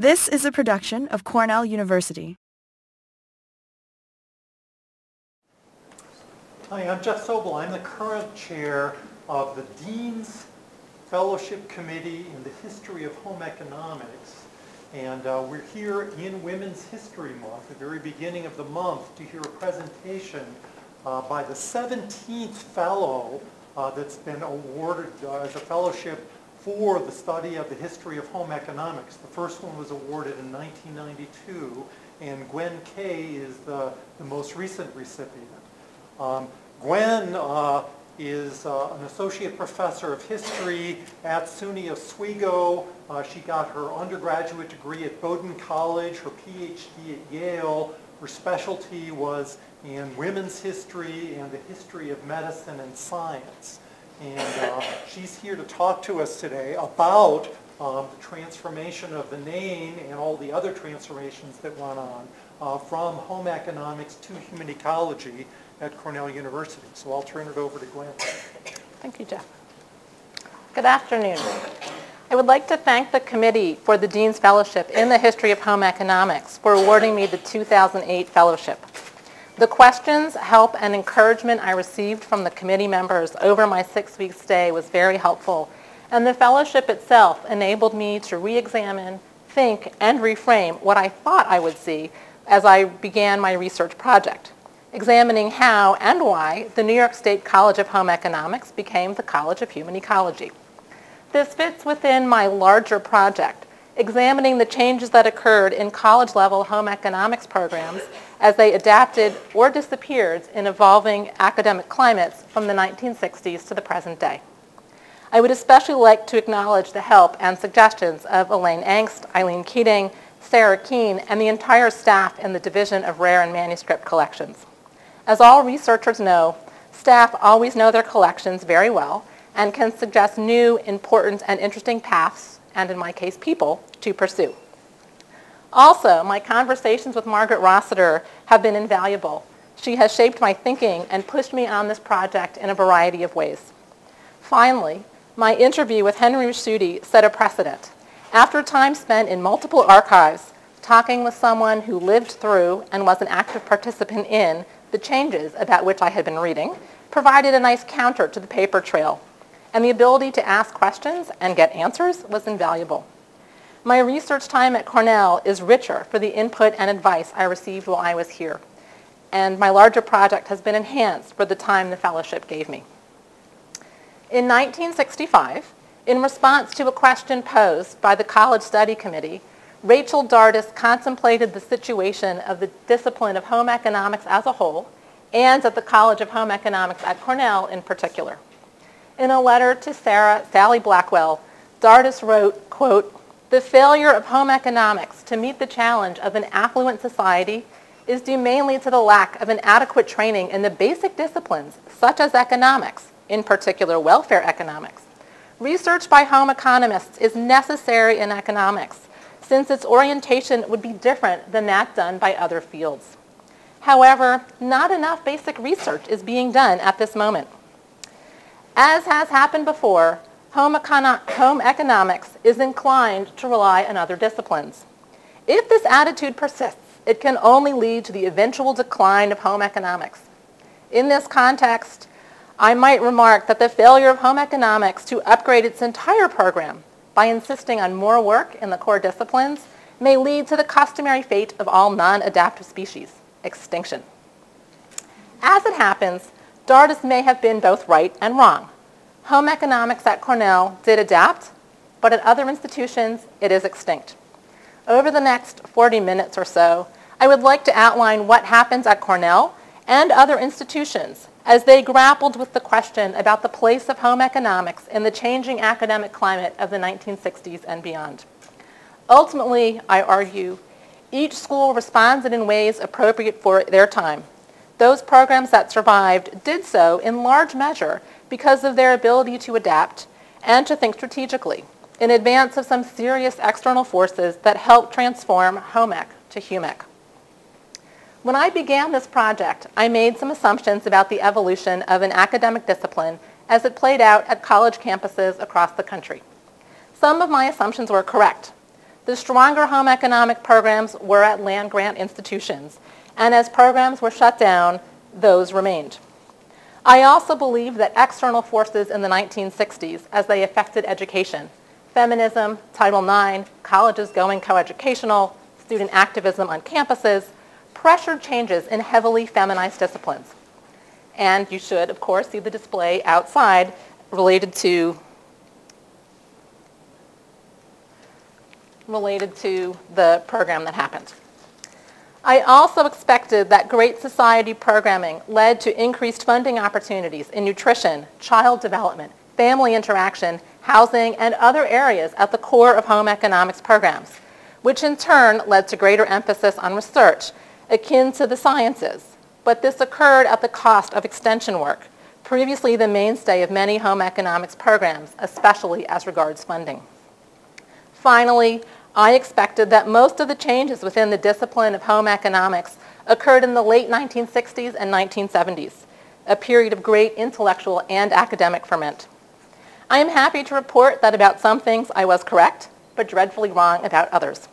This is a production of Cornell University. Hi, I'm Jeff Sobal. I'm the current chair of the Dean's Fellowship Committee in the History of Home Economics. And uh, we're here in Women's History Month, the very beginning of the month, to hear a presentation uh, by the 17th fellow uh, that's been awarded uh, as a fellowship for the study of the history of home economics. The first one was awarded in 1992, and Gwen Kay is the, the most recent recipient. Um, Gwen uh, is uh, an associate professor of history at SUNY Oswego. Uh, she got her undergraduate degree at Bowdoin College, her PhD at Yale. Her specialty was in women's history and the history of medicine and science. And uh, she's here to talk to us today about um, the transformation of the name and all the other transformations that went on uh, from home economics to human ecology at Cornell University. So I'll turn it over to Gwen. Thank you, Jeff. Good afternoon. I would like to thank the committee for the Dean's Fellowship in the History of Home Economics for awarding me the 2008 fellowship. The questions, help, and encouragement I received from the committee members over my six-week stay was very helpful, and the fellowship itself enabled me to re-examine, think, and reframe what I thought I would see as I began my research project, examining how and why the New York State College of Home Economics became the College of Human Ecology. This fits within my larger project, examining the changes that occurred in college-level home economics programs as they adapted or disappeared in evolving academic climates from the 1960s to the present day. I would especially like to acknowledge the help and suggestions of Elaine Engst, Eileen Keating, Sarah Keene, and the entire staff in the Division of Rare and Manuscript Collections. As all researchers know, staff always know their collections very well and can suggest new, important, and interesting paths, and in my case, people, to pursue. Also, my conversations with Margaret Rossiter have been invaluable. She has shaped my thinking and pushed me on this project in a variety of ways. Finally, my interview with Henry Ricciuti set a precedent. After time spent in multiple archives, talking with someone who lived through and was an active participant in the changes about which I had been reading, provided a nice counter to the paper trail. And the ability to ask questions and get answers was invaluable. My research time at Cornell is richer for the input and advice I received while I was here. And my larger project has been enhanced for the time the fellowship gave me. In 1965, in response to a question posed by the College Study Committee, Rachel Dardis contemplated the situation of the discipline of home economics as a whole and at the College of Home Economics at Cornell in particular. In a letter to Sarah Sally Blackwell, Dardis wrote, quote, the failure of home economics to meet the challenge of an affluent society is due mainly to the lack of an adequate training in the basic disciplines, such as economics, in particular welfare economics. Research by home economists is necessary in economics, since its orientation would be different than that done by other fields. However, not enough basic research is being done at this moment. As has happened before, home, econo home economics is inclined to rely on other disciplines. If this attitude persists, it can only lead to the eventual decline of home economics. In this context, I might remark that the failure of home economics to upgrade its entire program by insisting on more work in the core disciplines may lead to the customary fate of all non-adaptive species, extinction. As it happens, Dardis may have been both right and wrong. Home economics at Cornell did adapt, but at other institutions, it is extinct. Over the next 40 minutes or so, I would like to outline what happens at Cornell and other institutions as they grappled with the question about the place of home economics in the changing academic climate of the 1960s and beyond. Ultimately, I argue, each school responded in ways appropriate for their time. Those programs that survived did so in large measure because of their ability to adapt and to think strategically in advance of some serious external forces that helped transform home ec to HUMEC. When I began this project, I made some assumptions about the evolution of an academic discipline as it played out at college campuses across the country. Some of my assumptions were correct. The stronger home economic programs were at land-grant institutions, and as programs were shut down, those remained. I also believe that external forces in the 1960s, as they affected education, feminism, Title IX, colleges going coeducational, student activism on campuses, pressured changes in heavily feminized disciplines. And you should, of course, see the display outside related to related to the program that happened. I also expected that Great Society programming led to increased funding opportunities in nutrition, child development, family interaction, housing, and other areas at the core of home economics programs, which in turn led to greater emphasis on research akin to the sciences. But this occurred at the cost of extension work, previously the mainstay of many home economics programs, especially as regards funding. Finally, I expected that most of the changes within the discipline of home economics occurred in the late 1960s and 1970s, a period of great intellectual and academic ferment. I am happy to report that about some things I was correct, but dreadfully wrong about others.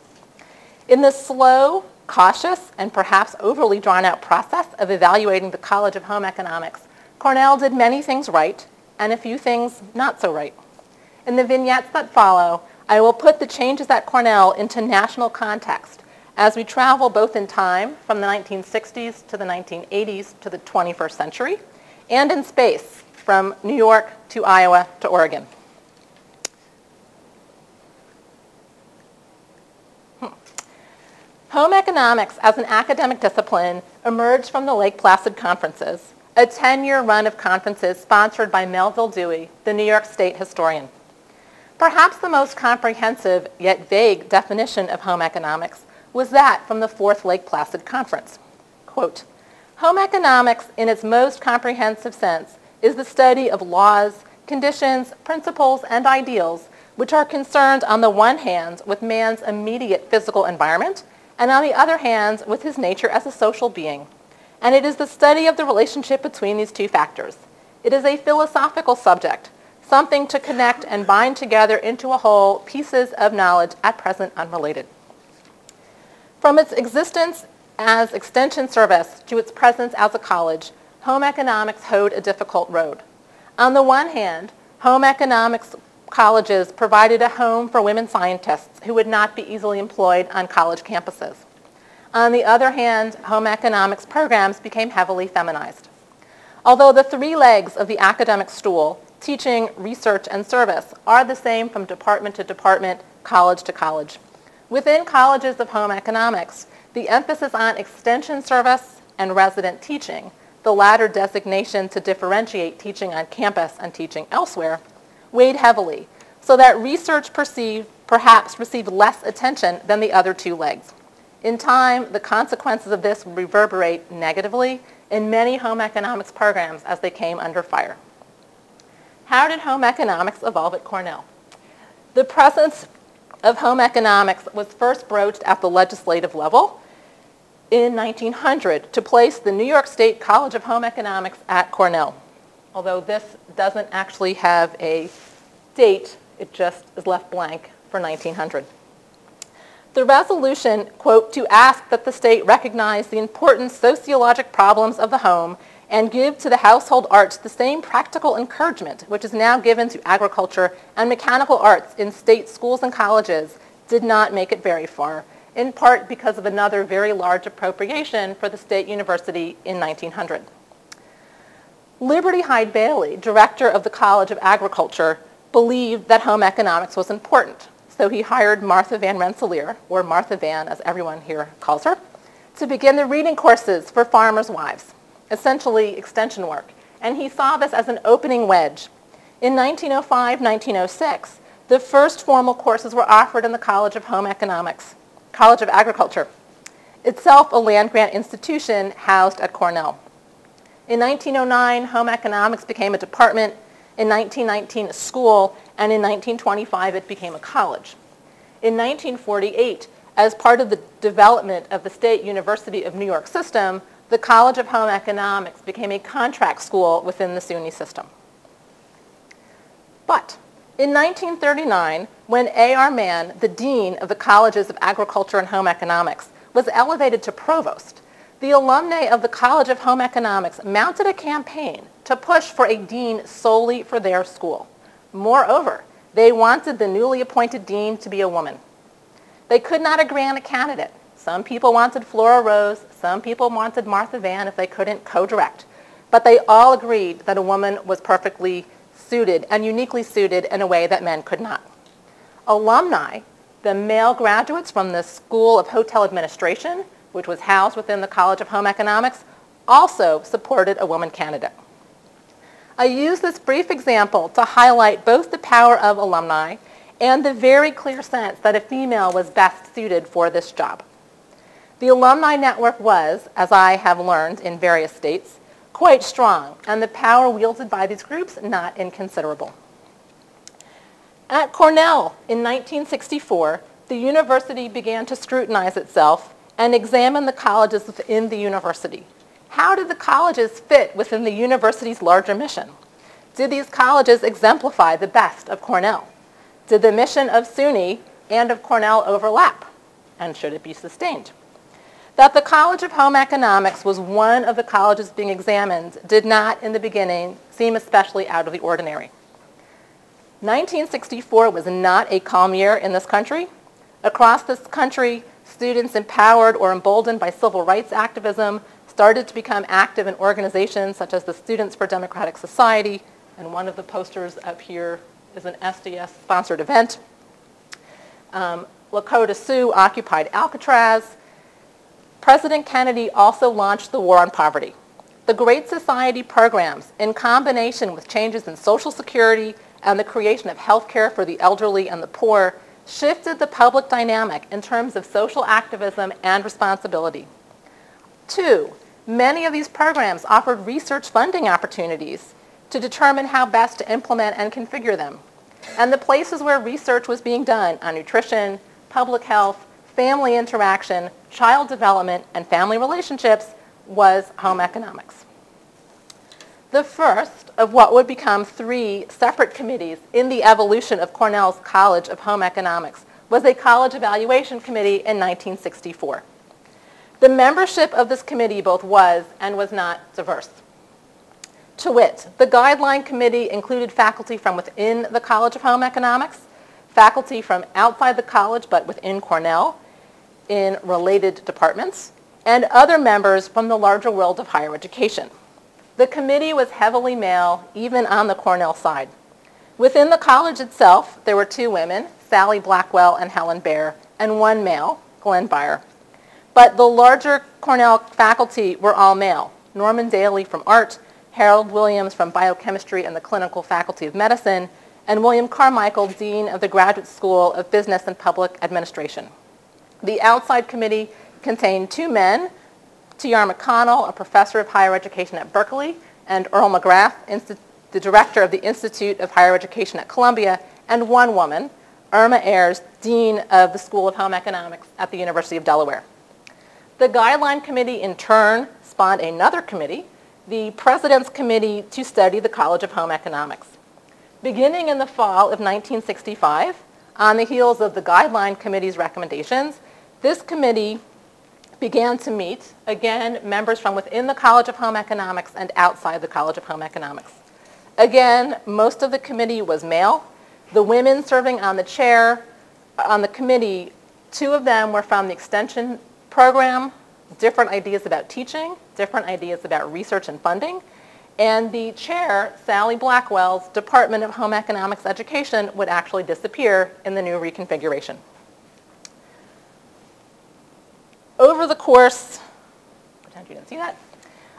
In the slow, cautious, and perhaps overly drawn-out process of evaluating the College of Home Economics, Cornell did many things right and a few things not so right. In the vignettes that follow, I will put the changes at Cornell into national context as we travel both in time from the 1960s to the 1980s to the 21st century and in space from New York to Iowa to Oregon. Hmm. Home economics as an academic discipline emerged from the Lake Placid conferences, a 10-year run of conferences sponsored by Melvil Dewey, the New York State historian. Perhaps the most comprehensive yet vague definition of home economics was that from the Fourth Lake Placid Conference. Quote, home economics in its most comprehensive sense is the study of laws, conditions, principles, and ideals which are concerned on the one hand with man's immediate physical environment and on the other hand with his nature as a social being. And it is the study of the relationship between these two factors. It is a philosophical subject something to connect and bind together into a whole pieces of knowledge at present unrelated. From its existence as extension service to its presence as a college, home economics hoed a difficult road. On the one hand, home economics colleges provided a home for women scientists who would not be easily employed on college campuses. On the other hand, home economics programs became heavily feminized. Although the three legs of the academic stool, teaching, research, and service are the same from department to department, college to college. Within colleges of home economics, the emphasis on extension service and resident teaching, the latter designation to differentiate teaching on campus and teaching elsewhere, weighed heavily, so that research perceived, perhaps received less attention than the other two legs. In time, the consequences of this would reverberate negatively in many home economics programs as they came under fire. How did home economics evolve at Cornell? The presence of home economics was first broached at the legislative level in 1900 to place the New York State College of Home Economics at Cornell. Although this doesn't actually have a date, it just is left blank for 1900. The resolution, quote, to ask that the state recognize the important sociologic problems of the home and give to the household arts the same practical encouragement which is now given to agriculture and mechanical arts in state schools and colleges did not make it very far, in part because of another very large appropriation for the state university in 1900. Liberty Hyde Bailey, director of the College of Agriculture, believed that home economics was important. So he hired Martha Van Rensselaer, or Martha Van as everyone here calls her, to begin the reading courses for farmers' wives essentially extension work. And he saw this as an opening wedge. In 1905-1906, the first formal courses were offered in the College of Home Economics, College of Agriculture, itself a land-grant institution housed at Cornell. In 1909, home economics became a department, in 1919 a school, and in 1925 it became a college. In 1948, as part of the development of the State University of New York system, the College of Home Economics became a contract school within the SUNY system. But In 1939, when A.R. Mann, the dean of the Colleges of Agriculture and Home Economics, was elevated to provost, the alumni of the College of Home Economics mounted a campaign to push for a dean solely for their school. Moreover, they wanted the newly appointed dean to be a woman. They could not agree on a candidate. Some people wanted Flora Rose, some people wanted Martha Van if they couldn't co-direct. But they all agreed that a woman was perfectly suited and uniquely suited in a way that men could not. Alumni, the male graduates from the School of Hotel Administration, which was housed within the College of Home Economics, also supported a woman candidate. I use this brief example to highlight both the power of alumni and the very clear sense that a female was best suited for this job. The alumni network was, as I have learned in various states, quite strong, and the power wielded by these groups not inconsiderable. At Cornell in 1964, the university began to scrutinize itself and examine the colleges within the university. How did the colleges fit within the university's larger mission? Did these colleges exemplify the best of Cornell? Did the mission of SUNY and of Cornell overlap? And should it be sustained? That the College of Home Economics was one of the colleges being examined did not, in the beginning, seem especially out of the ordinary. 1964 was not a calm year in this country. Across this country, students empowered or emboldened by civil rights activism started to become active in organizations such as the Students for Democratic Society, and one of the posters up here is an SDS-sponsored event. Um, Lakota Sioux occupied Alcatraz, President Kennedy also launched the War on Poverty. The Great Society programs, in combination with changes in Social Security and the creation of health care for the elderly and the poor, shifted the public dynamic in terms of social activism and responsibility. Two, many of these programs offered research funding opportunities to determine how best to implement and configure them. And the places where research was being done on nutrition, public health, family interaction, child development, and family relationships was home economics. The first of what would become three separate committees in the evolution of Cornell's College of Home Economics was a college evaluation committee in 1964. The membership of this committee both was and was not diverse. To wit, the guideline committee included faculty from within the College of Home Economics, faculty from outside the college but within Cornell, in related departments, and other members from the larger world of higher education. The committee was heavily male, even on the Cornell side. Within the college itself, there were two women, Sally Blackwell and Helen Baer, and one male, Glenn Beyer. But the larger Cornell faculty were all male. Norman Daly from art, Harold Williams from biochemistry and the clinical faculty of medicine, and William Carmichael, Dean of the Graduate School of Business and Public Administration. The outside committee contained two men, T.R. McConnell, a professor of higher education at Berkeley, and Earl McGrath, the director of the Institute of Higher Education at Columbia, and one woman, Irma Ayers, dean of the School of Home Economics at the University of Delaware. The Guideline Committee in turn spawned another committee, the President's Committee to Study the College of Home Economics. Beginning in the fall of 1965, on the heels of the Guideline Committee's recommendations, this committee began to meet, again, members from within the College of Home Economics and outside the College of Home Economics. Again, most of the committee was male. The women serving on the chair, on the committee, two of them were from the extension program, different ideas about teaching, different ideas about research and funding. And the chair, Sally Blackwell's Department of Home Economics Education, would actually disappear in the new reconfiguration. Over the course, pretend you didn't see that.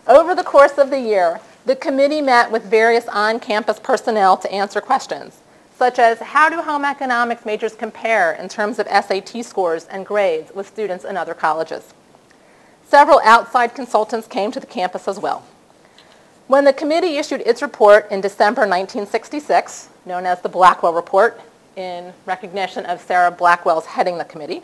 Over the course of the year, the committee met with various on-campus personnel to answer questions, such as how do home economics majors compare in terms of SAT scores and grades with students in other colleges? Several outside consultants came to the campus as well. When the committee issued its report in December 1966, known as the Blackwell Report, in recognition of Sarah Blackwell's heading the committee,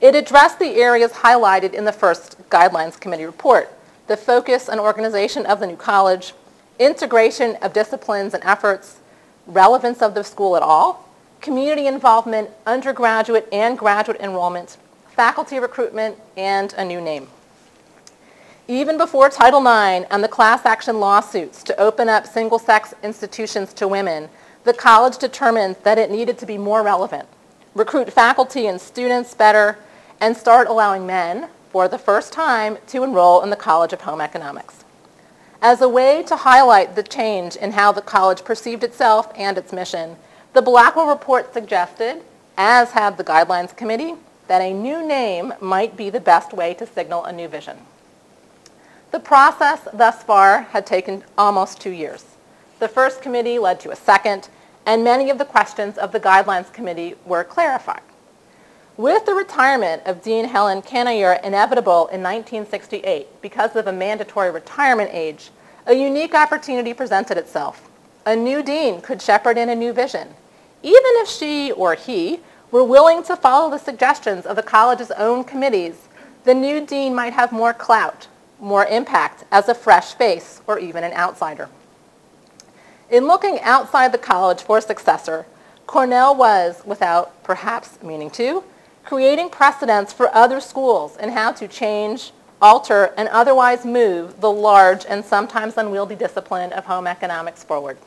it addressed the areas highlighted in the first Guidelines Committee report, the focus and organization of the new college, integration of disciplines and efforts, relevance of the school at all, community involvement, undergraduate and graduate enrollment, faculty recruitment, and a new name. Even before Title IX and the class action lawsuits to open up single-sex institutions to women, the college determined that it needed to be more relevant, recruit faculty and students better, and start allowing men, for the first time, to enroll in the College of Home Economics. As a way to highlight the change in how the college perceived itself and its mission, the Blackwell Report suggested, as had the Guidelines Committee, that a new name might be the best way to signal a new vision. The process thus far had taken almost two years. The first committee led to a second, and many of the questions of the Guidelines Committee were clarified. With the retirement of Dean Helen Canoyer inevitable in 1968 because of a mandatory retirement age, a unique opportunity presented itself. A new dean could shepherd in a new vision, even if she or he were willing to follow the suggestions of the college's own committees, the new dean might have more clout, more impact as a fresh face or even an outsider. In looking outside the college for a successor, Cornell was, without perhaps meaning to, creating precedents for other schools in how to change, alter, and otherwise move the large and sometimes unwieldy discipline of home economics forward.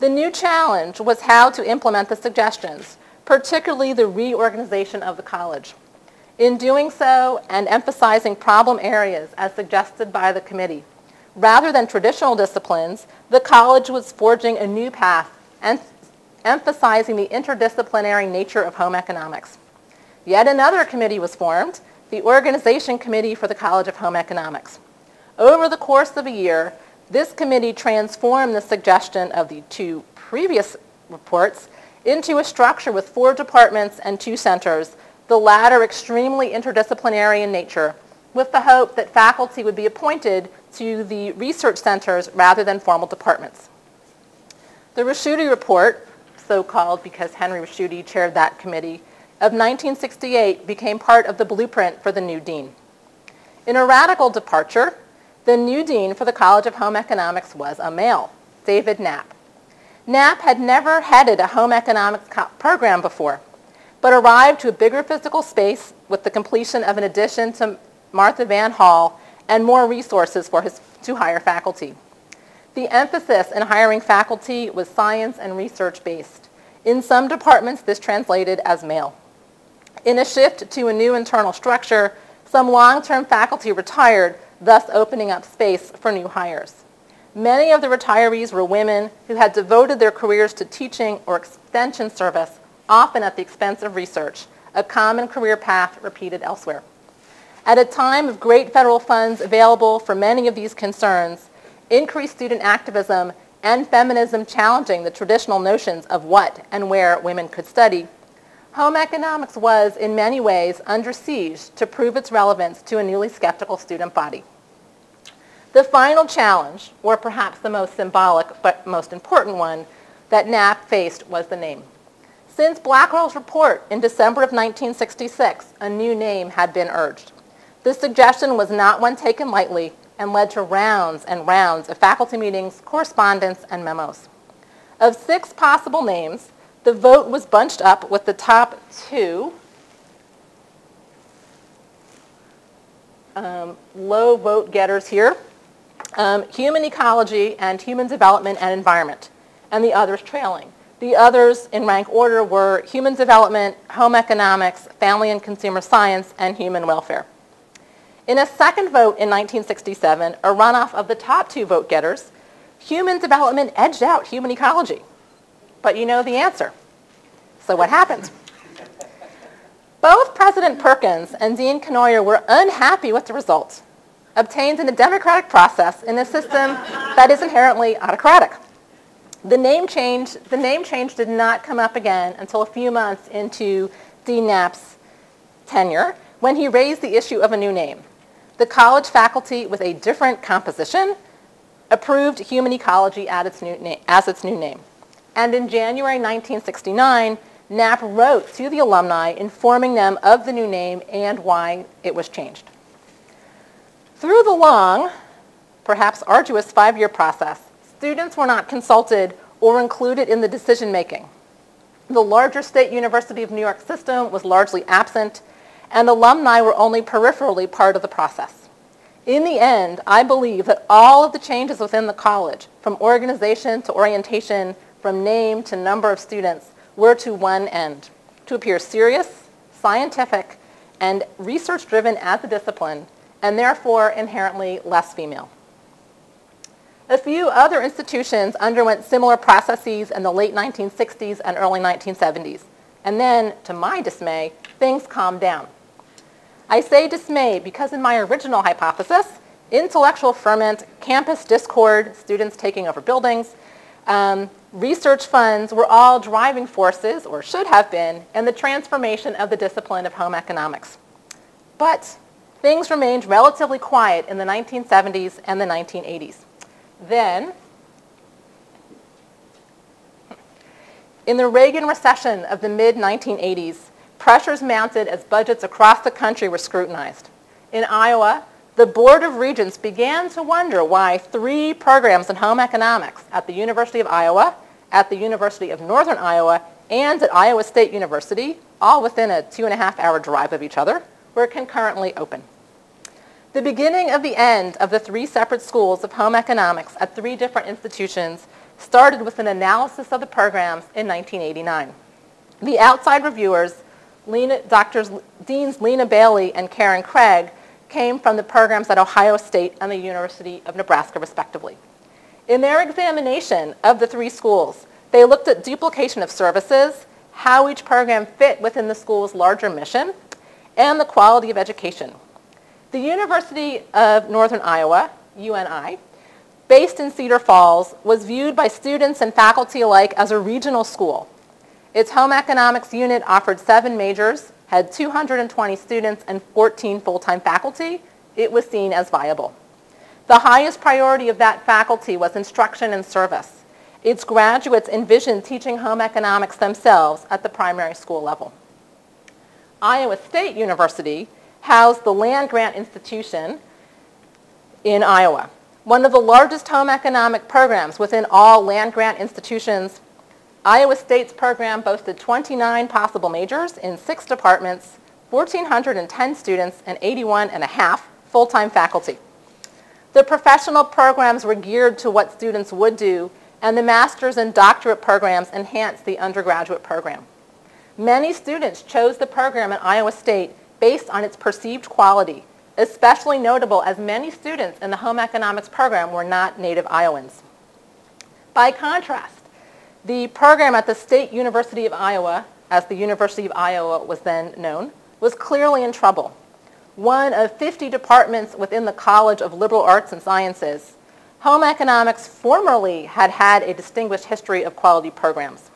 The new challenge was how to implement the suggestions, particularly the reorganization of the college. In doing so and emphasizing problem areas as suggested by the committee, rather than traditional disciplines, the college was forging a new path and emphasizing the interdisciplinary nature of home economics. Yet another committee was formed, the Organization Committee for the College of Home Economics. Over the course of a year, this committee transformed the suggestion of the two previous reports into a structure with four departments and two centers, the latter extremely interdisciplinary in nature, with the hope that faculty would be appointed to the research centers rather than formal departments. The Ricciuti Report, so-called because Henry Ricciuti chaired that committee, of 1968 became part of the blueprint for the new dean. In a radical departure, the new dean for the College of Home Economics was a male, David Knapp. Knapp had never headed a home economics program before, but arrived to a bigger physical space with the completion of an addition to Martha Van Hall and more resources for his to hire faculty. The emphasis in hiring faculty was science and research based. In some departments, this translated as male. In a shift to a new internal structure, some long-term faculty retired, thus opening up space for new hires. Many of the retirees were women who had devoted their careers to teaching or extension service, often at the expense of research, a common career path repeated elsewhere. At a time of great federal funds available for many of these concerns, increased student activism and feminism challenging the traditional notions of what and where women could study, home economics was in many ways under siege to prove its relevance to a newly skeptical student body. The final challenge, or perhaps the most symbolic but most important one, that Knapp faced was the name. Since Blackwell's report in December of 1966, a new name had been urged. This suggestion was not one taken lightly and led to rounds and rounds of faculty meetings, correspondence, and memos. Of six possible names, the vote was bunched up with the top two um, low vote getters here um, human ecology and human development and environment, and the others trailing. The others in rank order were human development, home economics, family and consumer science, and human welfare. In a second vote in 1967, a runoff of the top two vote getters, human development edged out human ecology. But you know the answer. So what happened? Both President Perkins and Dean Canoyer were unhappy with the results obtained in a democratic process in a system that is inherently autocratic. The name change, the name change did not come up again until a few months into Dean Knapp's tenure when he raised the issue of a new name. The college faculty with a different composition approved human ecology as its new name. And in January 1969, Knapp wrote to the alumni informing them of the new name and why it was changed. Through the long, perhaps arduous five-year process, students were not consulted or included in the decision making. The larger State University of New York system was largely absent, and alumni were only peripherally part of the process. In the end, I believe that all of the changes within the college, from organization to orientation, from name to number of students, were to one end, to appear serious, scientific, and research-driven as a discipline, and therefore inherently less female. A few other institutions underwent similar processes in the late 1960s and early 1970s. And then, to my dismay, things calmed down. I say dismay because in my original hypothesis, intellectual ferment, campus discord, students taking over buildings, um, research funds were all driving forces, or should have been, in the transformation of the discipline of home economics. But things remained relatively quiet in the 1970s and the 1980s. Then, in the Reagan recession of the mid-1980s, pressures mounted as budgets across the country were scrutinized. In Iowa, the Board of Regents began to wonder why three programs in home economics at the University of Iowa, at the University of Northern Iowa, and at Iowa State University, all within a two and a half hour drive of each other, were concurrently open. The beginning of the end of the three separate schools of home economics at three different institutions started with an analysis of the programs in 1989. The outside reviewers, Lena, Deans Lena Bailey and Karen Craig, came from the programs at Ohio State and the University of Nebraska, respectively. In their examination of the three schools, they looked at duplication of services, how each program fit within the school's larger mission, and the quality of education. The University of Northern Iowa, UNI, based in Cedar Falls, was viewed by students and faculty alike as a regional school. Its home economics unit offered seven majors, had 220 students and 14 full-time faculty, it was seen as viable. The highest priority of that faculty was instruction and service. Its graduates envisioned teaching home economics themselves at the primary school level. Iowa State University housed the land-grant institution in Iowa. One of the largest home economic programs within all land-grant institutions Iowa State's program boasted 29 possible majors in six departments, 1,410 students, and 81 and a half full-time faculty. The professional programs were geared to what students would do, and the master's and doctorate programs enhanced the undergraduate program. Many students chose the program at Iowa State based on its perceived quality, especially notable as many students in the home economics program were not native Iowans. By contrast, the program at the State University of Iowa, as the University of Iowa was then known, was clearly in trouble. One of 50 departments within the College of Liberal Arts and Sciences, home economics formerly had had a distinguished history of quality programs.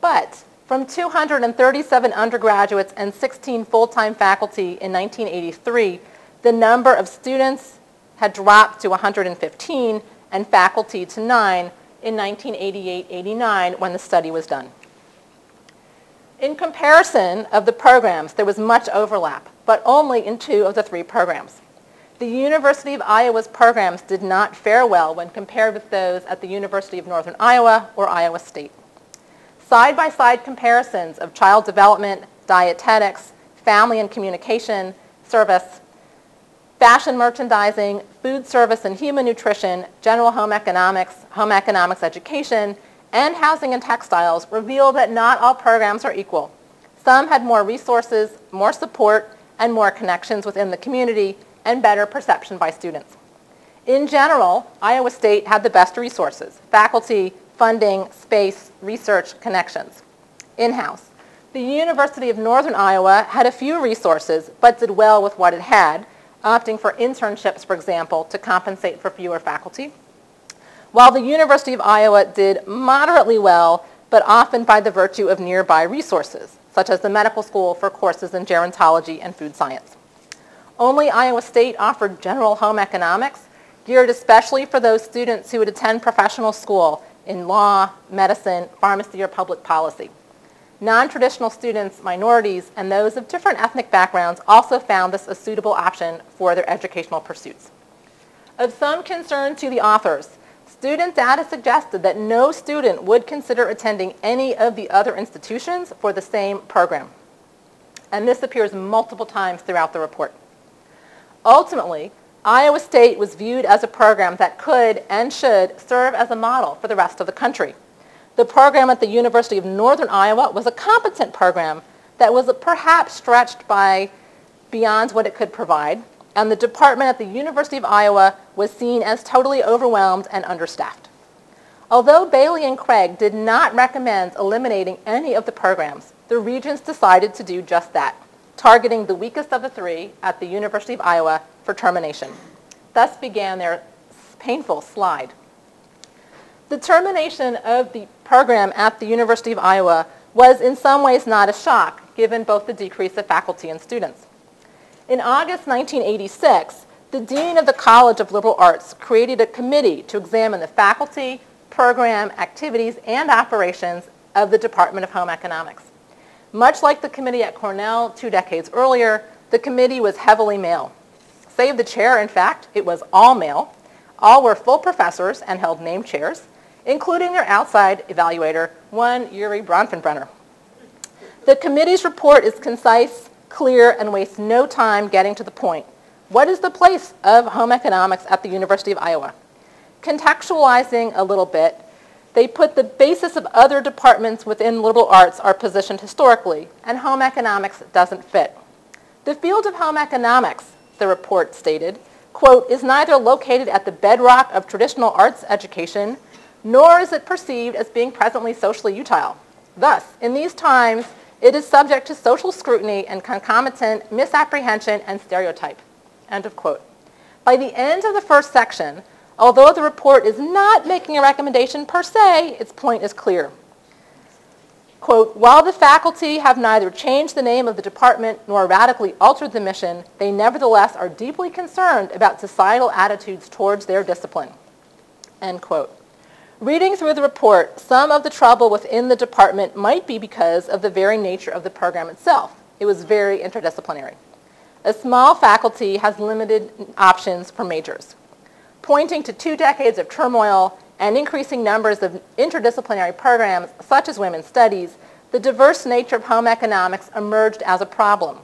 But from 237 undergraduates and 16 full-time faculty in 1983, the number of students had dropped to 115 and faculty to 9 in 1988-89 when the study was done. In comparison of the programs, there was much overlap, but only in two of the three programs. The University of Iowa's programs did not fare well when compared with those at the University of Northern Iowa or Iowa State. Side-by-side -side comparisons of child development, dietetics, family and communication, service, fashion merchandising, food service and human nutrition, general home economics, home economics education, and housing and textiles reveal that not all programs are equal. Some had more resources, more support, and more connections within the community, and better perception by students. In general, Iowa State had the best resources, faculty, funding, space, research, connections. In-house, the University of Northern Iowa had a few resources, but did well with what it had, opting for internships, for example, to compensate for fewer faculty. While the University of Iowa did moderately well, but often by the virtue of nearby resources, such as the medical school for courses in gerontology and food science. Only Iowa State offered general home economics, geared especially for those students who would attend professional school in law, medicine, pharmacy, or public policy. Non-traditional students, minorities, and those of different ethnic backgrounds also found this a suitable option for their educational pursuits. Of some concern to the authors, Student data suggested that no student would consider attending any of the other institutions for the same program. And this appears multiple times throughout the report. Ultimately, Iowa State was viewed as a program that could and should serve as a model for the rest of the country. The program at the University of Northern Iowa was a competent program that was perhaps stretched by beyond what it could provide, and the department at the University of Iowa was seen as totally overwhelmed and understaffed. Although Bailey and Craig did not recommend eliminating any of the programs, the regents decided to do just that, targeting the weakest of the three at the University of Iowa for termination. Thus began their painful slide. The termination of the program at the University of Iowa was in some ways not a shock, given both the decrease of faculty and students. In August 1986, the Dean of the College of Liberal Arts created a committee to examine the faculty, program, activities, and operations of the Department of Home Economics. Much like the committee at Cornell two decades earlier, the committee was heavily male. Save the chair, in fact, it was all male. All were full professors and held named chairs, including their outside evaluator, one Urie Bronfenbrenner. The committee's report is concise, clear, and wastes no time getting to the point. What is the place of home economics at the University of Iowa? Contextualizing a little bit, they put the basis of other departments within liberal arts are positioned historically, and home economics doesn't fit. The field of home economics the report stated, quote, is neither located at the bedrock of traditional arts education, nor is it perceived as being presently socially utile. Thus, in these times, it is subject to social scrutiny and concomitant misapprehension and stereotype. End of quote. By the end of the first section, although the report is not making a recommendation per se, its point is clear. Quote, while the faculty have neither changed the name of the department nor radically altered the mission, they nevertheless are deeply concerned about societal attitudes towards their discipline. End quote. Reading through the report, some of the trouble within the department might be because of the very nature of the program itself. It was very interdisciplinary. A small faculty has limited options for majors. Pointing to two decades of turmoil and increasing numbers of interdisciplinary programs such as women's studies, the diverse nature of home economics emerged as a problem.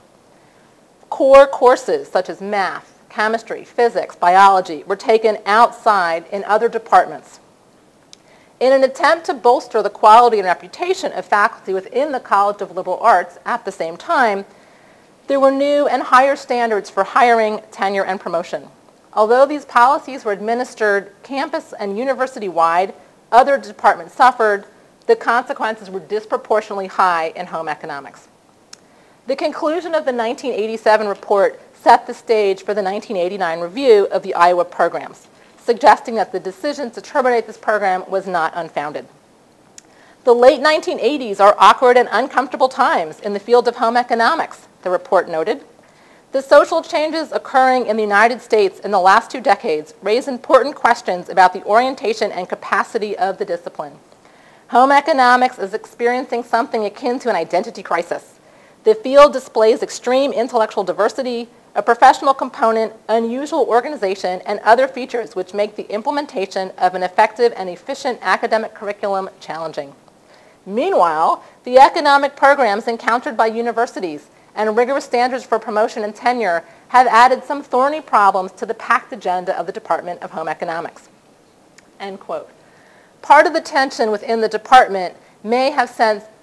Core courses such as math, chemistry, physics, biology were taken outside in other departments. In an attempt to bolster the quality and reputation of faculty within the College of Liberal Arts at the same time, there were new and higher standards for hiring, tenure, and promotion. Although these policies were administered campus and university-wide, other departments suffered. The consequences were disproportionately high in home economics. The conclusion of the 1987 report set the stage for the 1989 review of the Iowa programs, suggesting that the decision to terminate this program was not unfounded. The late 1980s are awkward and uncomfortable times in the field of home economics, the report noted. The social changes occurring in the United States in the last two decades raise important questions about the orientation and capacity of the discipline. Home economics is experiencing something akin to an identity crisis. The field displays extreme intellectual diversity, a professional component, unusual organization, and other features which make the implementation of an effective and efficient academic curriculum challenging. Meanwhile, the economic programs encountered by universities and rigorous standards for promotion and tenure have added some thorny problems to the packed agenda of the Department of Home Economics. End quote. Part of the tension within the department may have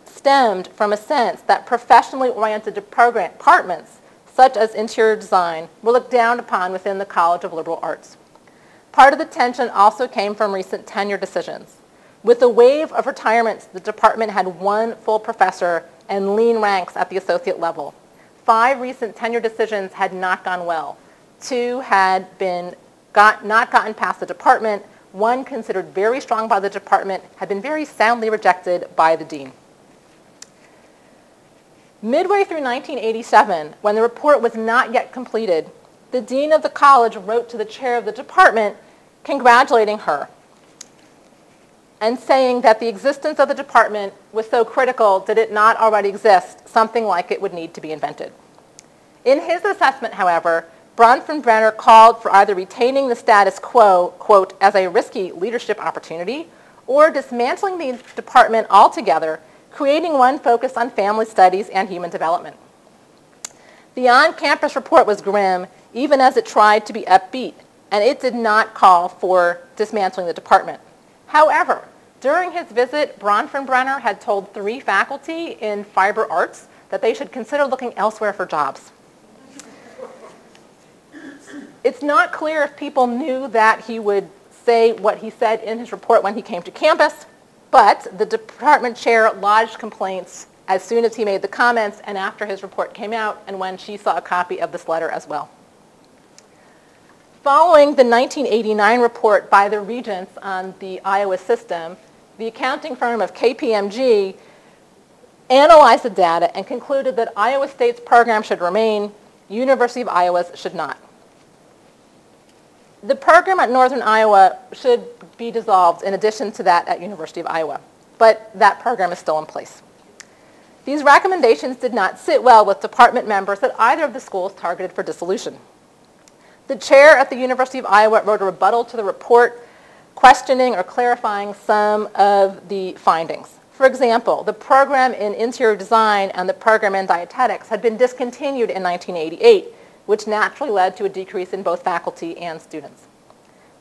stemmed from a sense that professionally oriented departments, such as interior design, were looked down upon within the College of Liberal Arts. Part of the tension also came from recent tenure decisions. With the wave of retirements, the department had one full professor and lean ranks at the associate level. Five recent tenure decisions had not gone well. Two had been got, not gotten past the department. One considered very strong by the department had been very soundly rejected by the dean. Midway through 1987, when the report was not yet completed, the dean of the college wrote to the chair of the department congratulating her and saying that the existence of the department was so critical did it not already exist, something like it would need to be invented. In his assessment, however, Bronfenbrenner called for either retaining the status quo, quote, as a risky leadership opportunity, or dismantling the department altogether, creating one focused on family studies and human development. The on-campus report was grim, even as it tried to be upbeat, and it did not call for dismantling the department. However, during his visit, Bronfenbrenner had told three faculty in fiber arts that they should consider looking elsewhere for jobs. It's not clear if people knew that he would say what he said in his report when he came to campus, but the department chair lodged complaints as soon as he made the comments and after his report came out and when she saw a copy of this letter as well. Following the 1989 report by the regents on the Iowa system, the accounting firm of KPMG analyzed the data and concluded that Iowa State's program should remain, University of Iowa's should not. The program at Northern Iowa should be dissolved in addition to that at University of Iowa, but that program is still in place. These recommendations did not sit well with department members at either of the schools targeted for dissolution. The chair at the University of Iowa wrote a rebuttal to the report questioning or clarifying some of the findings. For example, the program in interior design and the program in dietetics had been discontinued in 1988, which naturally led to a decrease in both faculty and students.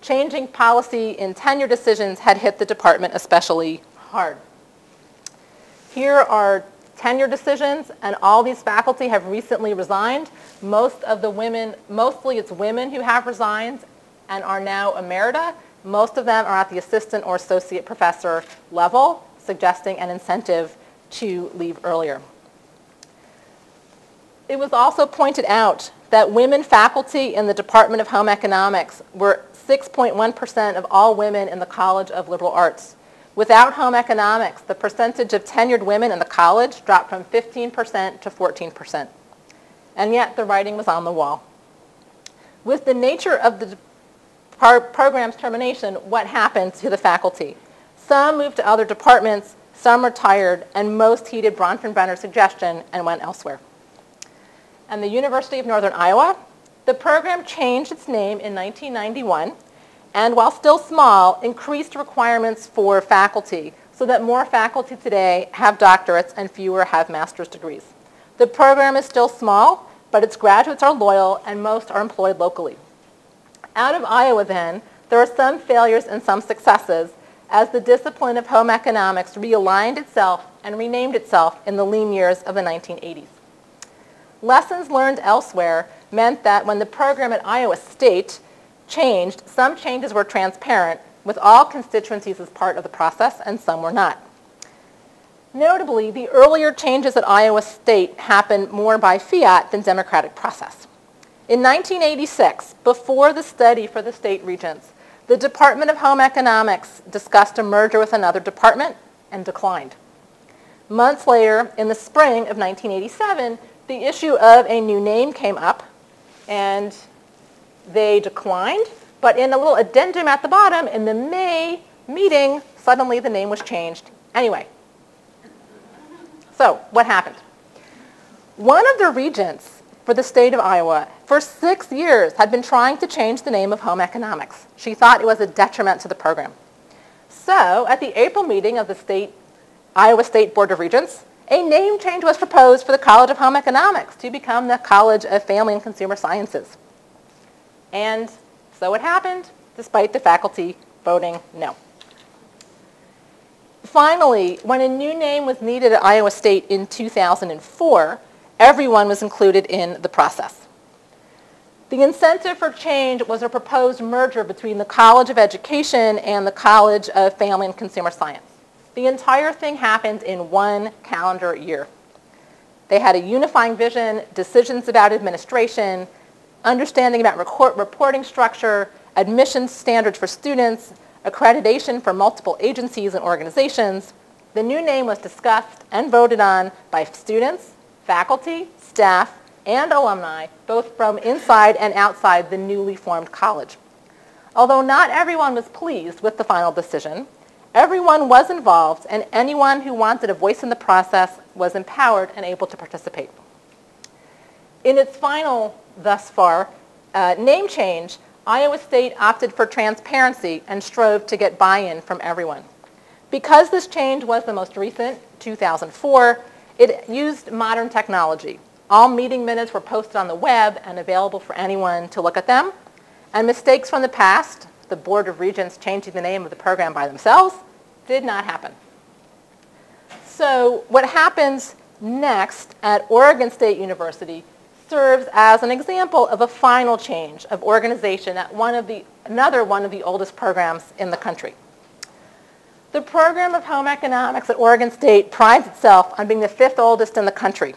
Changing policy in tenure decisions had hit the department especially hard. Here are tenure decisions, and all these faculty have recently resigned. Most of the women, mostly it's women who have resigned and are now emerita. Most of them are at the assistant or associate professor level, suggesting an incentive to leave earlier. It was also pointed out that women faculty in the Department of Home Economics were 6.1% of all women in the College of Liberal Arts. Without home economics, the percentage of tenured women in the college dropped from 15% to 14%. And yet the writing was on the wall. With the nature of the program's termination, what happened to the faculty? Some moved to other departments, some retired, and most heeded Bronfenbrenner's suggestion and went elsewhere. And the University of Northern Iowa, the program changed its name in 1991 and while still small, increased requirements for faculty so that more faculty today have doctorates and fewer have master's degrees. The program is still small, but its graduates are loyal and most are employed locally. Out of Iowa then, there are some failures and some successes as the discipline of home economics realigned itself and renamed itself in the lean years of the 1980s. Lessons learned elsewhere meant that when the program at Iowa State changed, some changes were transparent with all constituencies as part of the process and some were not. Notably, the earlier changes at Iowa State happened more by fiat than democratic process. In 1986, before the study for the state regents, the Department of Home Economics discussed a merger with another department and declined. Months later, in the spring of 1987, the issue of a new name came up and they declined, but in a little addendum at the bottom, in the May meeting, suddenly the name was changed anyway. So what happened? One of the regents for the state of Iowa for six years had been trying to change the name of home economics. She thought it was a detriment to the program. So at the April meeting of the state, Iowa State Board of Regents, a name change was proposed for the College of Home Economics to become the College of Family and Consumer Sciences. And so it happened, despite the faculty voting no. Finally, when a new name was needed at Iowa State in 2004, everyone was included in the process. The incentive for change was a proposed merger between the College of Education and the College of Family and Consumer Science. The entire thing happened in one calendar year. They had a unifying vision, decisions about administration, understanding about reporting structure, admissions standards for students, accreditation for multiple agencies and organizations. The new name was discussed and voted on by students, faculty, staff, and alumni, both from inside and outside the newly formed college. Although not everyone was pleased with the final decision, everyone was involved and anyone who wanted a voice in the process was empowered and able to participate. In its final thus far uh, name change, Iowa State opted for transparency and strove to get buy-in from everyone. Because this change was the most recent, 2004, it used modern technology. All meeting minutes were posted on the web and available for anyone to look at them. And mistakes from the past, the Board of Regents changing the name of the program by themselves, did not happen. So what happens next at Oregon State University serves as an example of a final change of organization at one of the, another one of the oldest programs in the country. The program of home economics at Oregon State prides itself on being the fifth oldest in the country,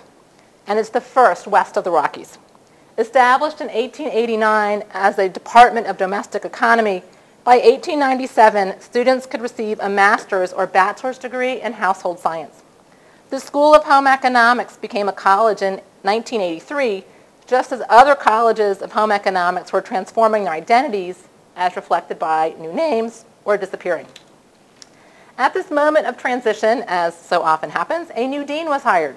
and it's the first west of the Rockies. Established in 1889 as a Department of Domestic Economy, by 1897, students could receive a master's or bachelor's degree in household science. The School of Home Economics became a college in 1983, just as other colleges of home economics were transforming their identities as reflected by new names or disappearing. At this moment of transition, as so often happens, a new dean was hired.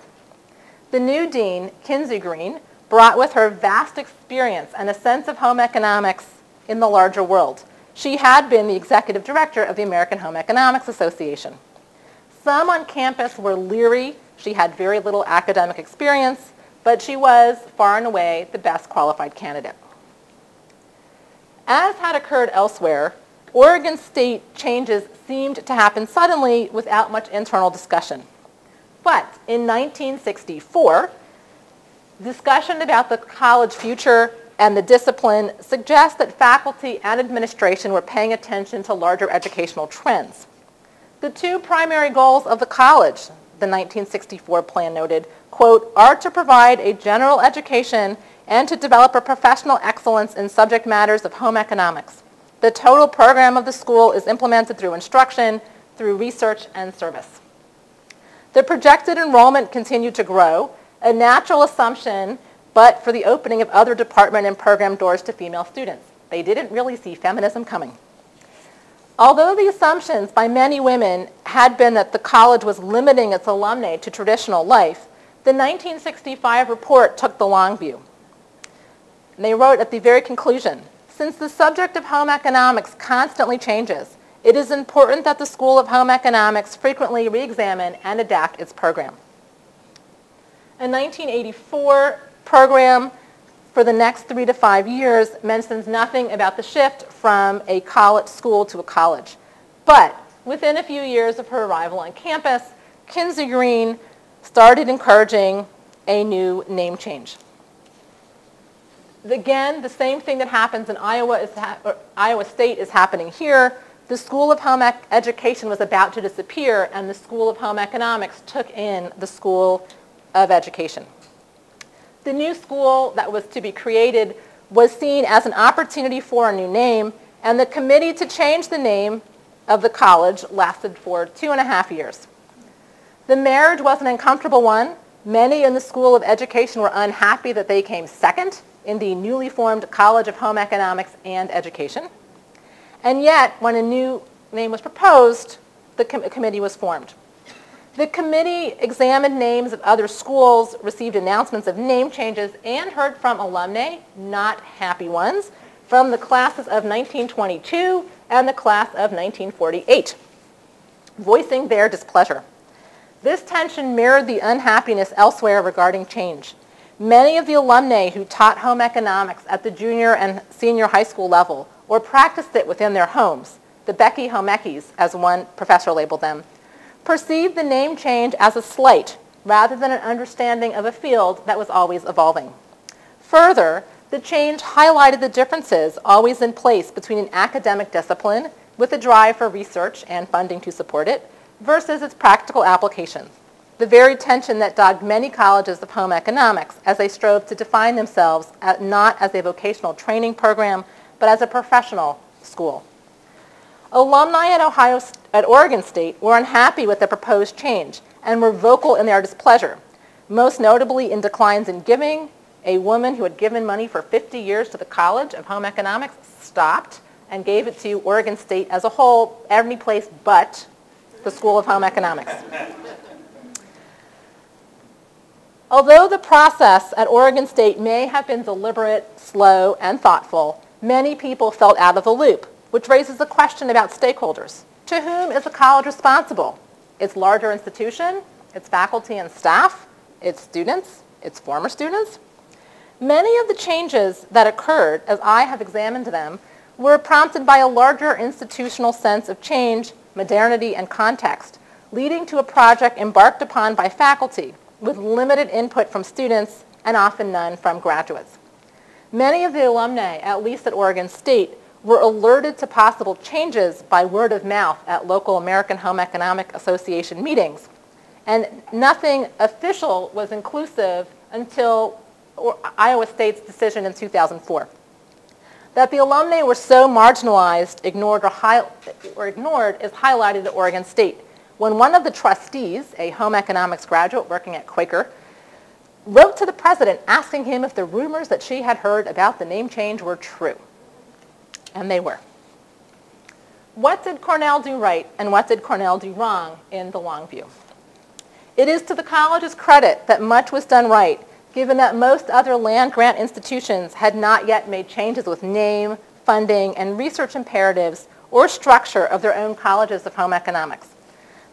The new dean, Kinsey Green, brought with her vast experience and a sense of home economics in the larger world. She had been the executive director of the American Home Economics Association. Some on campus were leery. She had very little academic experience, but she was far and away the best qualified candidate. As had occurred elsewhere, Oregon State changes seemed to happen suddenly without much internal discussion. But in 1964, discussion about the college future and the discipline suggests that faculty and administration were paying attention to larger educational trends. The two primary goals of the college, the 1964 plan noted, quote, are to provide a general education and to develop a professional excellence in subject matters of home economics. The total program of the school is implemented through instruction, through research, and service. The projected enrollment continued to grow, a natural assumption, but for the opening of other department and program doors to female students. They didn't really see feminism coming. Although the assumptions by many women had been that the college was limiting its alumni to traditional life, the 1965 report took the long view. And they wrote at the very conclusion, since the subject of home economics constantly changes, it is important that the School of Home Economics frequently re-examine and adapt its program. A 1984 program for the next three to five years mentions nothing about the shift from a college school to a college. But within a few years of her arrival on campus, Kinsey Green started encouraging a new name change again, the same thing that happens in Iowa, is Iowa State is happening here. The School of Home Education was about to disappear, and the School of Home Economics took in the School of Education. The new school that was to be created was seen as an opportunity for a new name, and the committee to change the name of the college lasted for two and a half years. The marriage was an uncomfortable one. Many in the School of Education were unhappy that they came second in the newly formed College of Home Economics and Education. And yet, when a new name was proposed, the com committee was formed. The committee examined names of other schools, received announcements of name changes, and heard from alumni, not happy ones, from the classes of 1922 and the class of 1948, voicing their displeasure. This tension mirrored the unhappiness elsewhere regarding change. Many of the alumni who taught home economics at the junior and senior high school level or practiced it within their homes, the Becky Homekis, as one professor labeled them, perceived the name change as a slight rather than an understanding of a field that was always evolving. Further, the change highlighted the differences always in place between an academic discipline with a drive for research and funding to support it versus its practical application the very tension that dogged many colleges of home economics as they strove to define themselves at, not as a vocational training program, but as a professional school. Alumni at, Ohio, at Oregon State were unhappy with the proposed change and were vocal in their displeasure, most notably in declines in giving. A woman who had given money for 50 years to the College of Home Economics stopped and gave it to Oregon State as a whole, every place but the School of Home Economics. Although the process at Oregon State may have been deliberate, slow, and thoughtful, many people felt out of the loop, which raises a question about stakeholders. To whom is the college responsible? Its larger institution, its faculty and staff, its students, its former students? Many of the changes that occurred, as I have examined them, were prompted by a larger institutional sense of change, modernity, and context, leading to a project embarked upon by faculty with limited input from students and often none from graduates. Many of the alumni, at least at Oregon State, were alerted to possible changes by word of mouth at local American Home Economic Association meetings. And nothing official was inclusive until Iowa State's decision in 2004. That the alumni were so marginalized, ignored, or, high, or ignored is highlighted at Oregon State when one of the trustees, a home economics graduate working at Quaker, wrote to the president asking him if the rumors that she had heard about the name change were true. And they were. What did Cornell do right and what did Cornell do wrong in the long view? It is to the college's credit that much was done right given that most other land-grant institutions had not yet made changes with name, funding, and research imperatives or structure of their own colleges of home economics.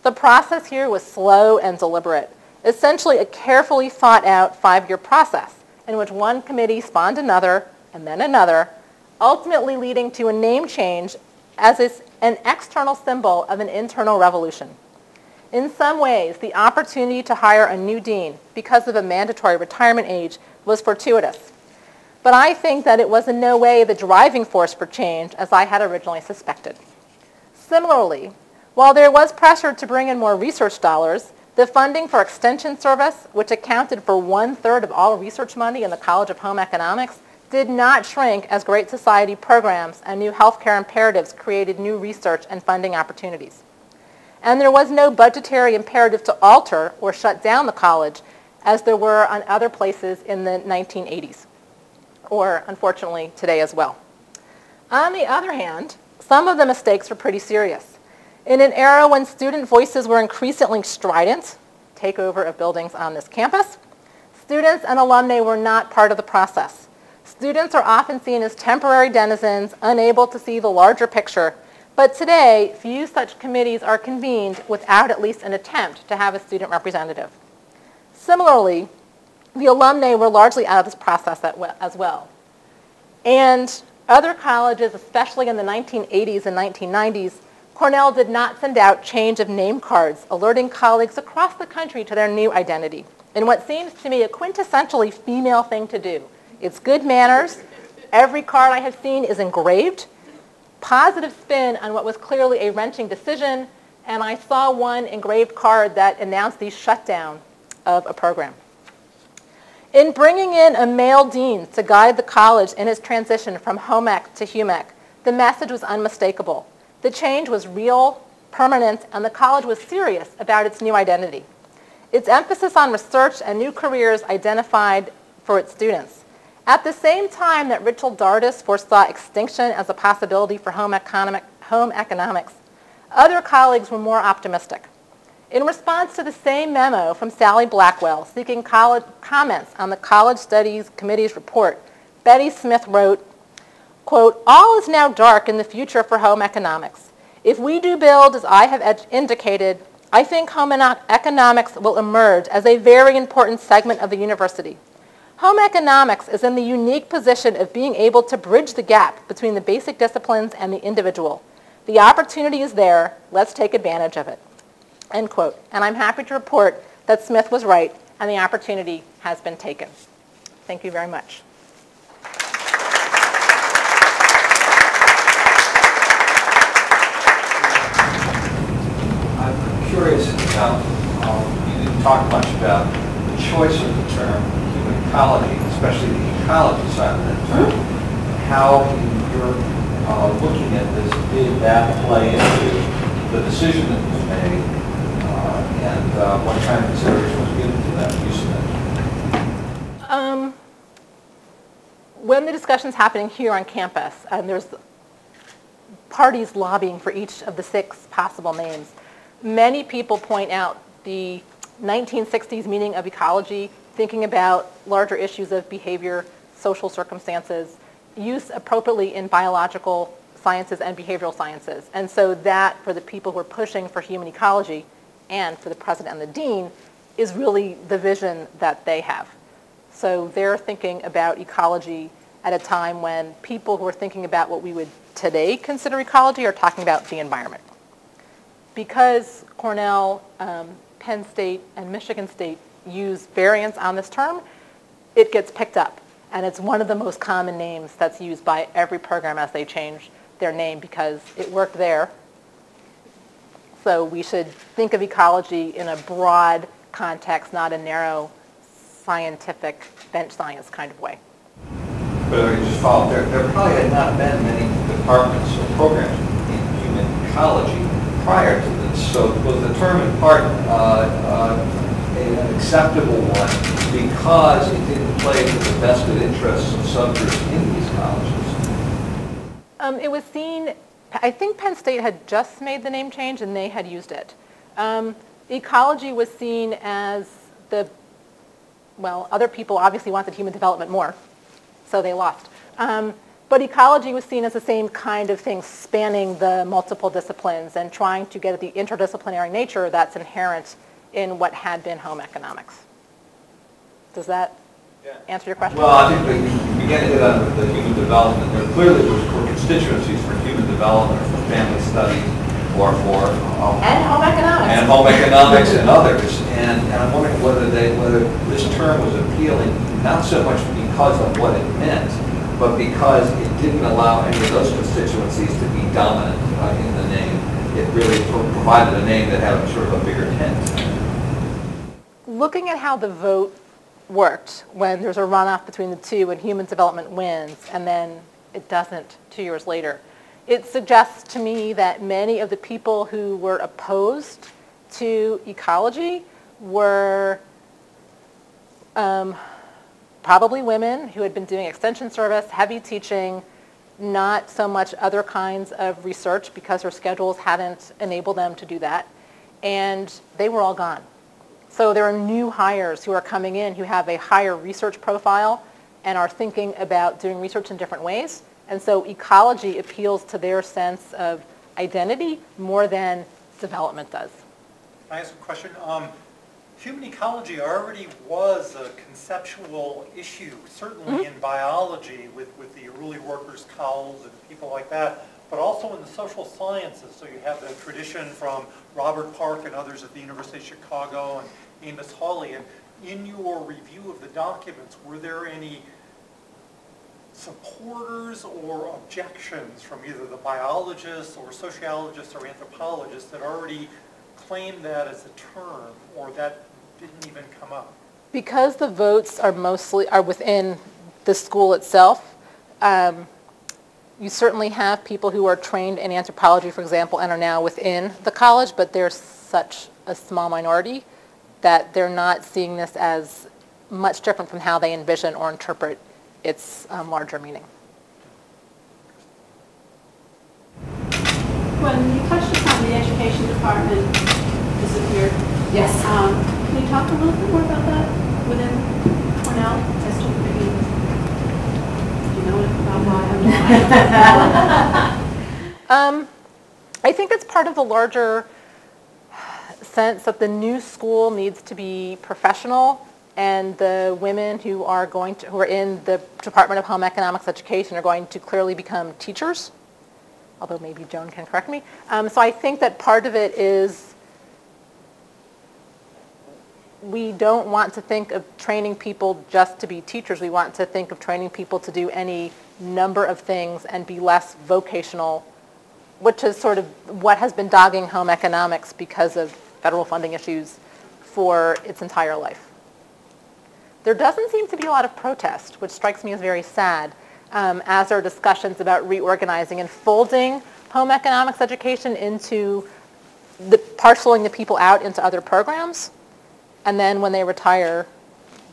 The process here was slow and deliberate, essentially a carefully thought out five-year process in which one committee spawned another and then another, ultimately leading to a name change as it's an external symbol of an internal revolution. In some ways, the opportunity to hire a new dean because of a mandatory retirement age was fortuitous. But I think that it was in no way the driving force for change as I had originally suspected. Similarly, while there was pressure to bring in more research dollars, the funding for extension service, which accounted for one-third of all research money in the College of Home Economics, did not shrink as Great Society programs and new healthcare imperatives created new research and funding opportunities and there was no budgetary imperative to alter or shut down the college as there were on other places in the 1980s, or unfortunately today as well. On the other hand, some of the mistakes were pretty serious. In an era when student voices were increasingly strident, takeover of buildings on this campus, students and alumni were not part of the process. Students are often seen as temporary denizens, unable to see the larger picture but today, few such committees are convened without at least an attempt to have a student representative. Similarly, the alumni were largely out of this process as well. And other colleges, especially in the 1980s and 1990s, Cornell did not send out change of name cards alerting colleagues across the country to their new identity in what seems to me a quintessentially female thing to do. It's good manners. Every card I have seen is engraved positive spin on what was clearly a wrenching decision, and I saw one engraved card that announced the shutdown of a program. In bringing in a male dean to guide the college in its transition from home ec to HUMEC, the message was unmistakable. The change was real, permanent, and the college was serious about its new identity. Its emphasis on research and new careers identified for its students. At the same time that Richard Dardis foresaw extinction as a possibility for home, economic, home economics, other colleagues were more optimistic. In response to the same memo from Sally Blackwell seeking college, comments on the College Studies Committee's report, Betty Smith wrote, quote, all is now dark in the future for home economics. If we do build as I have indicated, I think home economics will emerge as a very important segment of the university. Home economics is in the unique position of being able to bridge the gap between the basic disciplines and the individual. The opportunity is there. Let's take advantage of it. End quote. And I'm happy to report that Smith was right and the opportunity has been taken. Thank you very much. I'm curious about, um, you didn't talk much about the choice of the term ecology, especially the ecology side of that term, how you're uh, looking at this, did that play into the decision that was made, uh, and uh, what kind of consideration was given to that use of that? Um, when the discussion's happening here on campus, and there's parties lobbying for each of the six possible names, many people point out the 1960s meaning of ecology thinking about larger issues of behavior, social circumstances, use appropriately in biological sciences and behavioral sciences. And so that, for the people who are pushing for human ecology and for the president and the dean, is really the vision that they have. So they're thinking about ecology at a time when people who are thinking about what we would today consider ecology are talking about the environment. Because Cornell, um, Penn State, and Michigan State use variants on this term, it gets picked up. And it's one of the most common names that's used by every program as they change their name because it worked there. So we should think of ecology in a broad context, not a narrow scientific bench science kind of way. But just follow, there, there probably had not been many departments or programs in human ecology prior to this. So was the term in part uh, uh, an acceptable one because it didn't play to the vested interests of subgroups in these colleges? Um, it was seen, I think Penn State had just made the name change and they had used it. Um, ecology was seen as the, well, other people obviously wanted human development more, so they lost. Um, but ecology was seen as the same kind of thing, spanning the multiple disciplines and trying to get at the interdisciplinary nature that's inherent in what had been home economics. Does that Yeah. answer your question? Well, I think we began to hit on the human development. There clearly were constituencies for human development, for family studies, or for um, and home economics. and home economics and others. And, and I'm wondering whether they whether this term was appealing not so much because of what it meant, but because it didn't allow any of those constituencies to be dominant uh, in the name. It really pro- provided a name that had sort of a bigger tent. Looking at how the vote worked when there's a runoff between the two and human development wins and then it doesn't two years later, it suggests to me that many of the people who were opposed to ecology were um, probably women who had been doing extension service, heavy teaching, not so much other kinds of research because their schedules hadn't enabled them to do that. And they were all gone. So there are new hires who are coming in who have a higher research profile and are thinking about doing research in different ways. And so ecology appeals to their sense of identity more than development does. Can I ask a question? Um, human ecology already was a conceptual issue, certainly in biology with, with the early workers' culls and people like that, but also in the social sciences. So you have the tradition from Robert Park and others at the University of Chicago and Amos Hawley. And in your review of the documents, were there any supporters or objections from either the biologists or sociologists or anthropologists that already claimed that as a term or that didn't even come up? Because the votes are mostly, are within the school itself, um, you certainly have people who are trained in anthropology, for example, and are now within the college, but they're such a small minority that they're not seeing this as much different from how they envision or interpret its um, larger meaning. When you touched upon the education department disappeared, Yes. um, can you talk a little bit more about that within Cornell as to maybe, do you know about why? Um, I think it's part of the larger sense that the new school needs to be professional and the women who are going to, who are in the Department of Home Economics Education are going to clearly become teachers, although maybe Joan can correct me. Um, so I think that part of it is we don't want to think of training people just to be teachers. We want to think of training people to do any number of things and be less vocational, which is sort of what has been dogging home economics because of federal funding issues for its entire life. There doesn't seem to be a lot of protest, which strikes me as very sad, um, as are discussions about reorganizing and folding home economics education into the, parceling the people out into other programs. And then when they retire,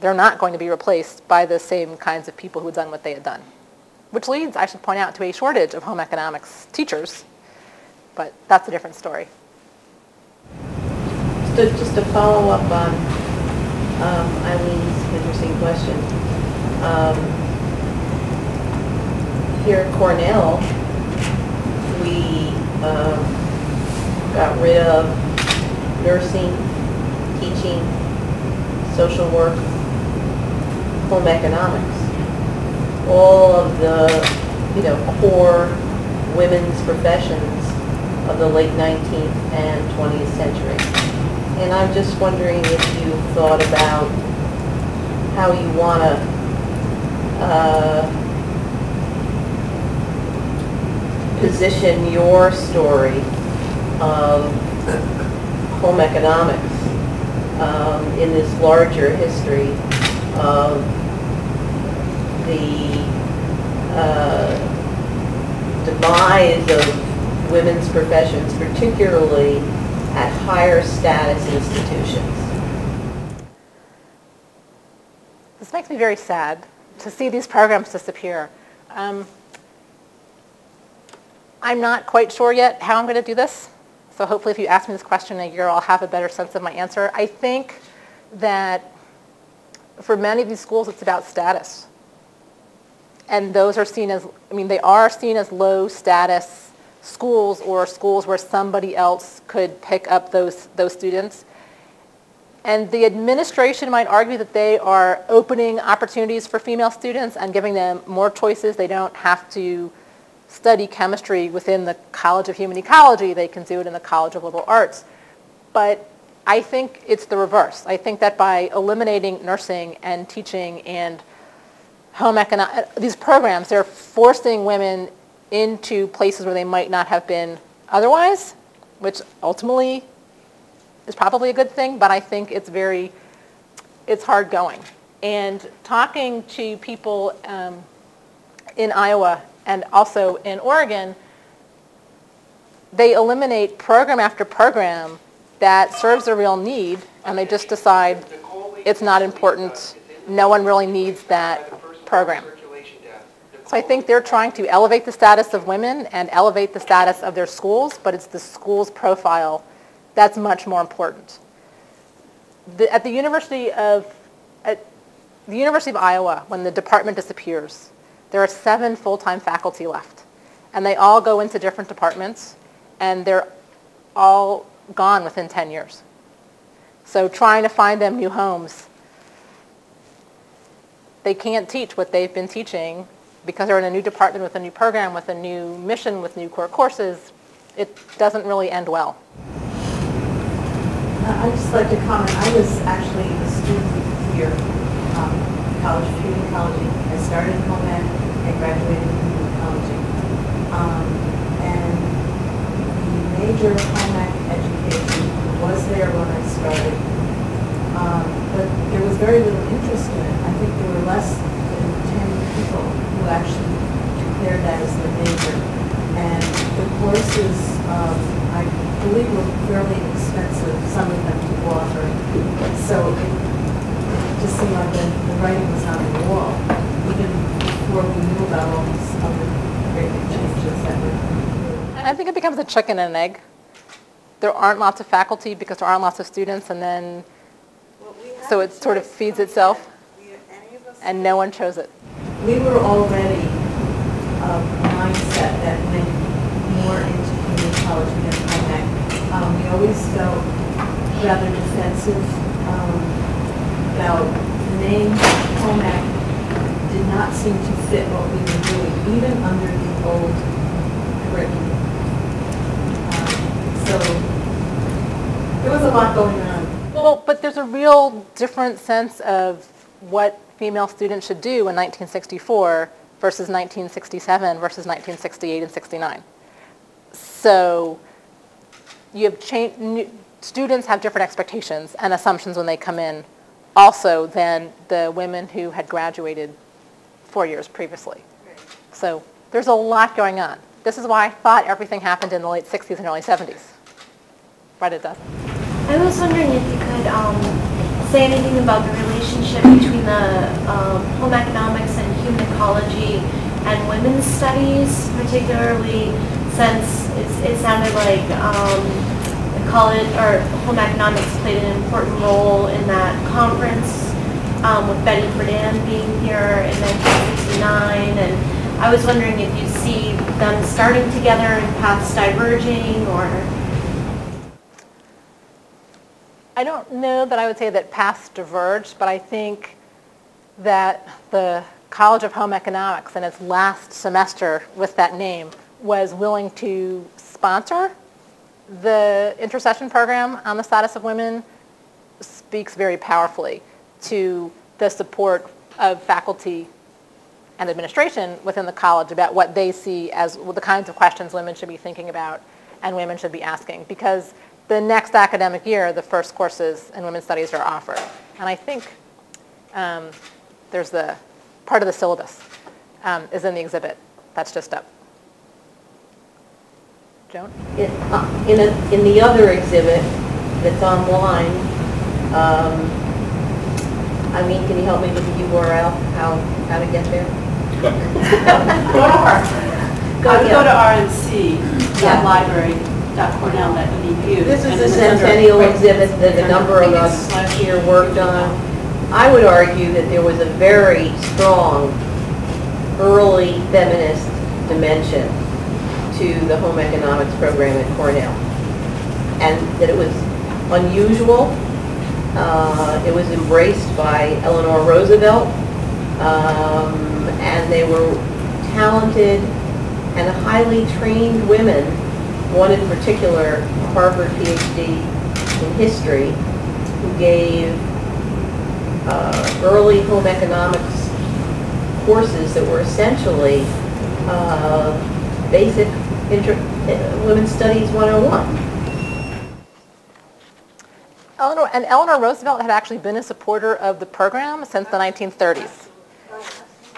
they're not going to be replaced by the same kinds of people who had done what they had done. Which leads, I should point out, to a shortage of home economics teachers. But that's a different story. To- just to follow up on um, Eileen's interesting question. Um, Here at Cornell, we um, got rid of nursing, teaching, social work, home economics. All of the, you know, core women's professions of the late 19th and 20th century. And I'm just wondering if you thought about how you want to position your story of home economics um, in this larger history of the uh, demise of women's professions, particularly at higher status institutions. This makes me very sad to see these programs disappear. Um, I'm not quite sure yet how I'm going to do this. So hopefully if you ask me this question in a year, I'll have a better sense of my answer. I think that for many of these schools, it's about status. And those are seen as, I mean, they are seen as low status schools or schools where somebody else could pick up those, those students. And the administration might argue that they are opening opportunities for female students and giving them more choices. They don't have to study chemistry within the College of Human Ecology. They can do it in the College of Liberal Arts. But I think it's the reverse. I think that by eliminating nursing and teaching and home economic, these programs, they're forcing women into places where they might not have been otherwise, which ultimately is probably a good thing, but I think it's very, it's hard going. And talking to people um, in Iowa and also in Oregon, they eliminate program after program that serves a real need, and they just decide it's not important. No one really needs that program. So I think they're trying to elevate the status of women and elevate the status of their schools, but it's the school's profile that's much more important. The, at the University of at the University of Iowa, when the department disappears, there are seven full-time faculty left, and they all go into different departments, and they're all gone within 10 years. So trying to find them new homes, they can't teach what they've been teaching because they're in a new department with a new program, with a new mission, with new core courses. It doesn't really end well. Uh, I'd just like to comment, I was actually a student here, um, College of Community Ecology. I started in home ec, I graduated in community ecology. Um, and the major ec education was there when I started. Um, but there was very little interest in it. I think there were less than 10 people actually declared that as their major. And the courses, um, I believe were fairly expensive, some of them to offer. So it just seemed like the, the writing was on the wall, even before we knew about all these other great changes that were. I think it becomes a chicken and an egg. There aren't lots of faculty because there aren't lots of students, and then so it sort of feeds itself, and no one chose it. We were already a mindset that went more into community college than ec. Um, we always felt rather defensive um, about the name home ec did not seem to fit what we were doing, even under the old curriculum. Um, so there was a lot going on. Well, but there's a real different sense of what female students should do in 1964 versus 1967 versus 1968 and 69. So you have changed, students have different expectations and assumptions when they come in also than the women who had graduated four years previously. So there's a lot going on. This is why I thought everything happened in the late 60s and early 70s. But it doesn't. I was wondering if you could um, say anything about the relationship between the um, home economics and human ecology and women's studies, particularly since it sounded like um, college, or home economics played an important role in that conference um, with Betty Friedan being here in 1969. And I was wondering if you see them starting together and paths diverging or I don't know that I would say that paths diverged, but I think that the College of Home Economics in its last semester with that name was willing to sponsor the intersession program on the status of women speaks very powerfully to the support of faculty and administration within the college about what they see as the kinds of questions women should be thinking about and women should be asking. Because the next academic year, the first courses in women's studies are offered. And I think um, there's the part of the syllabus um, is in the exhibit. That's just up. Joan? In, uh, in, a, in the other exhibit that's online, um, I mean, can you help me with the URL, how, how to get there? Go to our, Go, I would go to yeah. rmc.library.cornell.edu. This is and the then under- centennial exhibit that a number of us here worked on. I would argue that there was a very strong early feminist dimension to the home economics program at Cornell. And that it was unusual. Uh, It was embraced by Eleanor Roosevelt. um, And they were talented and highly trained women, one in particular, Harvard PhD in history, who gave uh, early home economics courses that were essentially uh, basic women's studies 101. Eleanor, and Eleanor Roosevelt had actually been a supporter of the program since the 1930s.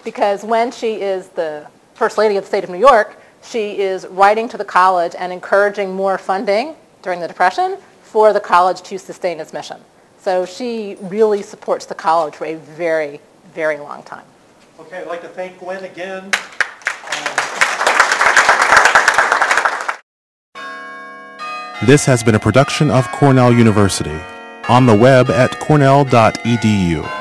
Because when she is the First Lady of the State of New York, she is writing to the college and encouraging more funding during the Depression for the college to sustain its mission. So she really supports the college for a very, very long time. Okay, I'd like to thank Gwen again. This has been a production of Cornell University. On the web at cornell.edu.